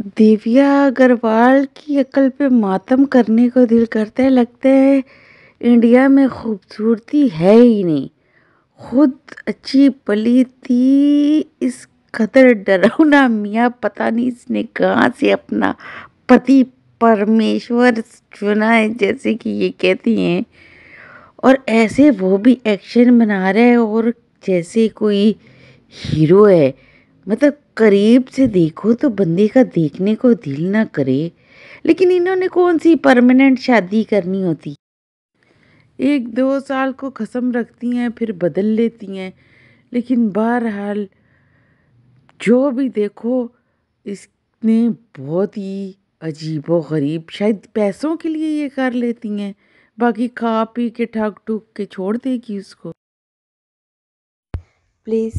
दिव्या अग्रवाल की अकल पे मातम करने को दिल करता है, लगता है इंडिया में खूबसूरती है ही नहीं। खुद अच्छी पली थी, इस कदर डरावना मियाँ, पता नहीं इसने कहाँ से अपना पति परमेश्वर चुना है, जैसे कि ये कहती हैं। और ऐसे वो भी एक्शन बना रहा है और जैसे कोई हीरो है। मतलब करीब से देखो तो बंदे का देखने को दिल ना करे। लेकिन इन्होंने कौन सी परमानेंट शादी करनी होती? एक दो साल को खसम रखती हैं, फिर बदल लेती हैं। लेकिन बहरहाल, जो भी देखो, इसने बहुत ही अजीब व गरीब शायद पैसों के लिए ये कर लेती हैं। बाकी खा पी के ठग ठुक के छोड़ देगी उसको। Please